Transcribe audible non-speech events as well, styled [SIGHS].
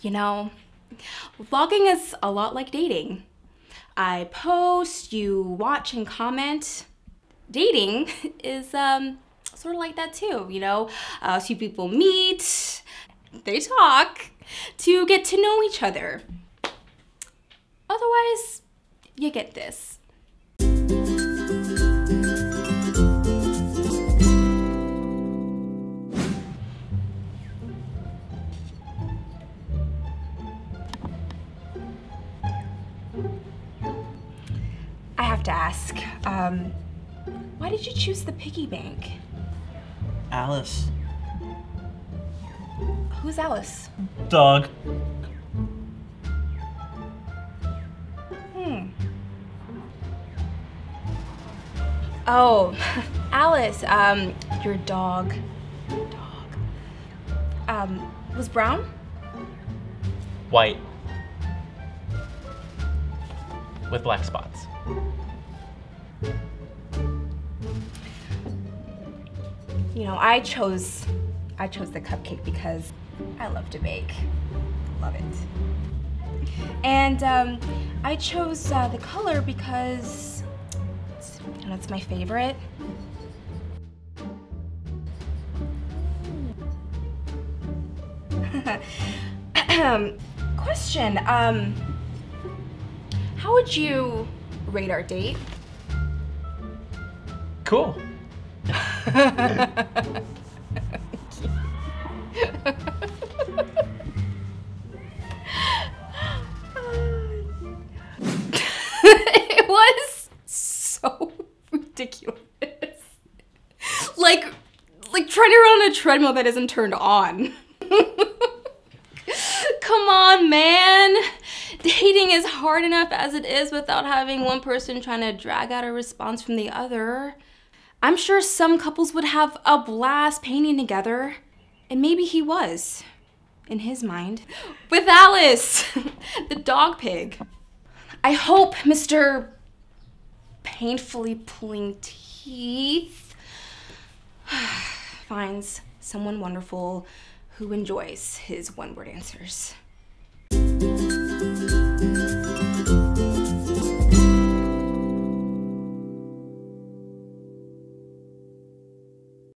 You know, vlogging is a lot like dating. I post, you watch and comment. Dating [LAUGHS] is um, sort of like that too, you know? Uh, two people meet, they talk to get to know each other. Otherwise, you get this. To ask, um, why did you choose the piggy bank? Alice. Who's Alice? Dog. Hmm. Oh, [LAUGHS] Alice, um, your dog. Dog. Um, was brown? White. With black spots. You know, I chose, I chose the cupcake because I love to bake. Love it. And um, I chose uh, the color because it's, you know, it's my favorite. [LAUGHS] Question, um, how would you rate our date? Cool. it was so ridiculous. Like, like trying to run on a treadmill that isn't turned on. Come on, man. Dating is hard enough as it is without having one person trying to drag out a response from the other. I'm sure some couples would have a blast painting together. And maybe he was, in his mind, with Alice, [LAUGHS] the dog pig. I hope Mr. Painfully Pulling Teeth [SIGHS] finds someone wonderful who enjoys his one word answers.